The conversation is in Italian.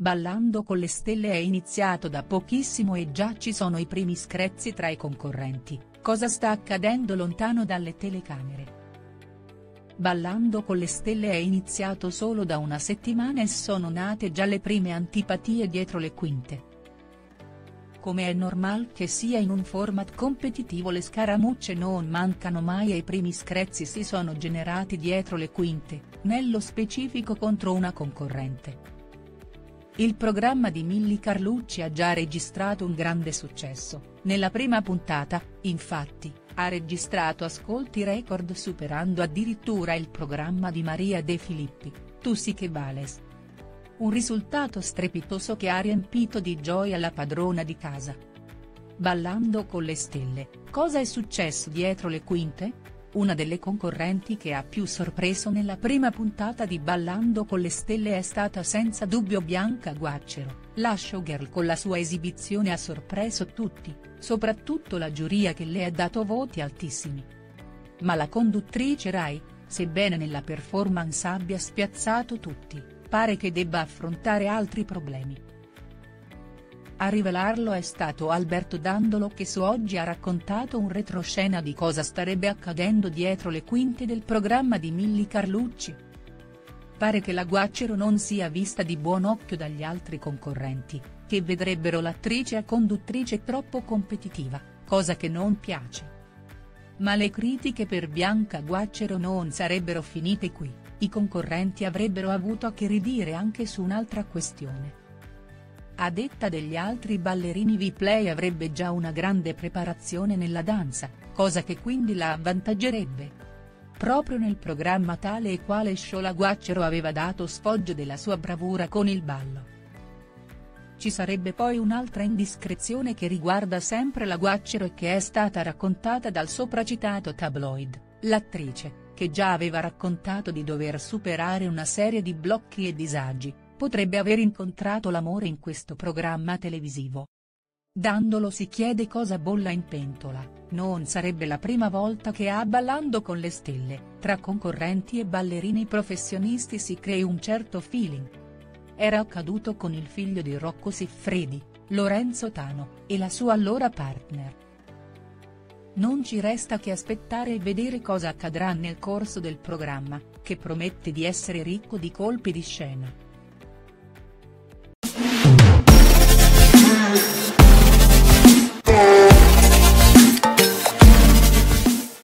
Ballando con le stelle è iniziato da pochissimo e già ci sono i primi screzi tra i concorrenti, cosa sta accadendo lontano dalle telecamere. Ballando con le stelle è iniziato solo da una settimana e sono nate già le prime antipatie dietro le quinte. Come è normal che sia in un format competitivo le scaramucce non mancano mai e i primi screzi si sono generati dietro le quinte, nello specifico contro una concorrente. Il programma di Milly Carlucci ha già registrato un grande successo, nella prima puntata, infatti, ha registrato ascolti record superando addirittura il programma di Maria De Filippi, Tu sì che vales. Un risultato strepitoso che ha riempito di gioia la padrona di casa. Ballando con le stelle, cosa è successo dietro le quinte?. Una delle concorrenti che ha più sorpreso nella prima puntata di Ballando con le stelle è stata senza dubbio Bianca Guaccero, la showgirl con la sua esibizione ha sorpreso tutti, soprattutto la giuria che le ha dato voti altissimi. Ma la conduttrice Rai, sebbene nella performance abbia spiazzato tutti, pare che debba affrontare altri problemi. A rivelarlo è stato Alberto Dandolo che su Oggi ha raccontato un retroscena di cosa starebbe accadendo dietro le quinte del programma di Milly Carlucci. Pare che la Guaccero non sia vista di buon occhio dagli altri concorrenti, che vedrebbero l'attrice a conduttrice troppo competitiva, cosa che non piace. Ma le critiche per Bianca Guaccero non sarebbero finite qui, i concorrenti avrebbero avuto a che ridire anche su un'altra questione. A detta degli altri ballerini V-Play avrebbe già una grande preparazione nella danza, cosa che quindi la avvantaggerebbe. Proprio nel programma tale e quale show la Guaccero aveva dato sfoggio della sua bravura con il ballo. Ci sarebbe poi un'altra indiscrezione che riguarda sempre la Guaccero e che è stata raccontata dal sopracitato tabloid, l'attrice, che già aveva raccontato di dover superare una serie di blocchi e disagi, potrebbe aver incontrato l'amore in questo programma televisivo. Dandolo si chiede cosa bolla in pentola, non sarebbe la prima volta che a Ballando con le stelle, tra concorrenti e ballerini professionisti si crei un certo feeling. Era accaduto con il figlio di Rocco Siffredi, Lorenzo Tano, e la sua allora partner. Non ci resta che aspettare e vedere cosa accadrà nel corso del programma, che promette di essere ricco di colpi di scena.